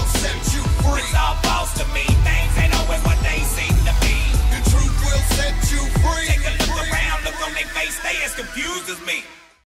will set you free. It's all false to me. Things ain't always what they seem to be. The truth will set you free. Take a look around, look on their face, they as confused as me.